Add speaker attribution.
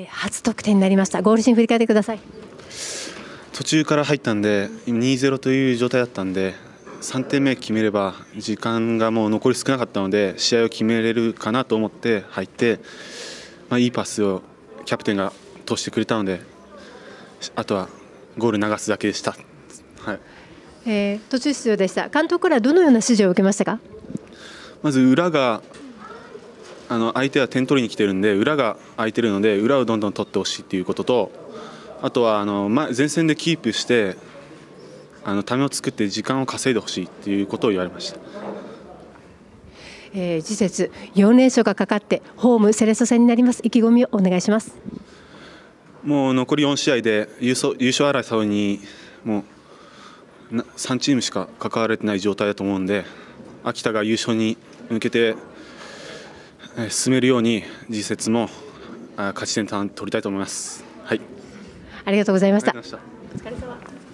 Speaker 1: えー、初得点になりました。ゴールシーン振り返ってください。
Speaker 2: 途中から入ったんで2-0という状態だったんで3点目決めれば時間がもう残り少なかったので試合を決めれるかなと思って入って、まあ、いいパスをキャプテンが通してくれたのであとはゴール流すだけでした、はい。
Speaker 1: えー、途中出場でした。監督からどのような指示を受けましたか？
Speaker 2: まず裏があの相手は点取りに来てるんで裏が空いてるので裏をどんどん取ってほしいということとあとはあの前線でキープしてあのためを作って時間を稼いでほしいということを言われました。
Speaker 1: えー、次節4連勝がかかってホームセレッソ戦になります意気込みをお願いします
Speaker 2: もう残り4試合で優勝優勝争いにもう3チームしか関われてない状態だと思うんで秋田が優勝に向けて進めるように次節も勝ち点取りたいと思います。はい。
Speaker 1: ありがとうございました。お疲れ様。